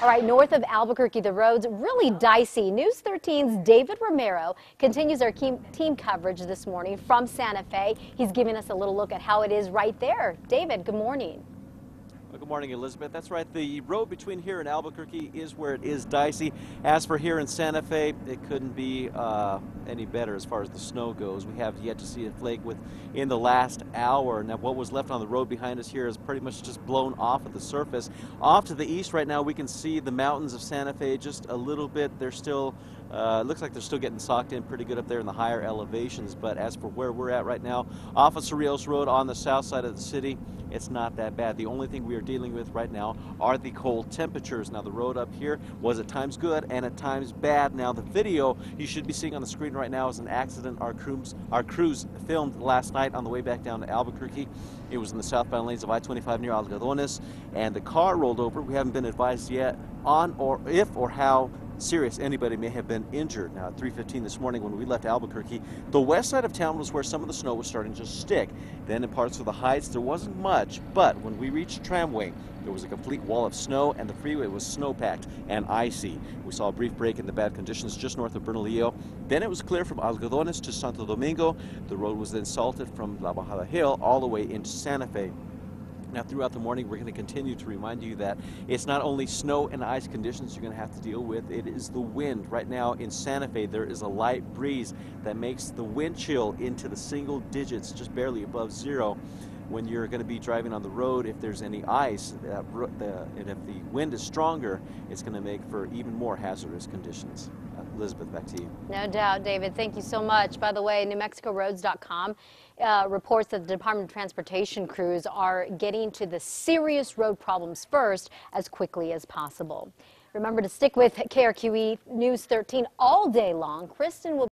All right, north of Albuquerque, the roads really dicey. News 13's David Romero continues our team coverage this morning from Santa Fe. He's giving us a little look at how it is right there. David, good morning. Well, good morning, Elizabeth. That's right. The road between here and Albuquerque is where it is dicey. As for here in Santa Fe, it couldn't be uh, any better as far as the snow goes. We have yet to see a flake within the last hour. Now, what was left on the road behind us here is pretty much just blown off of the surface. Off to the east right now, we can see the mountains of Santa Fe just a little bit. They're still, uh, looks like they're still getting socked in pretty good up there in the higher elevations. But as for where we're at right now, off of Cerrillos Road on the south side of the city, it's not that bad. The only thing we are dealing with right now are the cold temperatures. Now, the road up here was at times good and at times bad. Now, the video you should be seeing on the screen right now is an accident our crews, our crews filmed last night on the way back down to Albuquerque. It was in the southbound lanes of I-25 near Algodones, and the car rolled over. We haven't been advised yet on or if or how serious anybody may have been injured. Now, at 3.15 this morning when we left Albuquerque, the west side of town was where some of the snow was starting to stick. Then in parts of the heights, there wasn't much, but when we reached Tramway, there was a complete wall of snow and the freeway was snow-packed and icy. We saw a brief break in the bad conditions just north of Bernalillo. Then it was clear from Algodones to Santo Domingo. The road was then salted from La Bajada Hill all the way into Santa Fe. Now, throughout the morning, we're going to continue to remind you that it's not only snow and ice conditions you're going to have to deal with, it is the wind. Right now in Santa Fe, there is a light breeze that makes the wind chill into the single digits, just barely above zero. When you're going to be driving on the road, if there's any ice, uh, the, and if the wind is stronger, it's going to make for even more hazardous conditions. Elizabeth, back to you. No doubt, David. Thank you so much. By the way, NewMexicoRoads.com uh, reports that the Department of Transportation crews are getting to the serious road problems first as quickly as possible. Remember to stick with KRQE News 13 all day long. Kristen will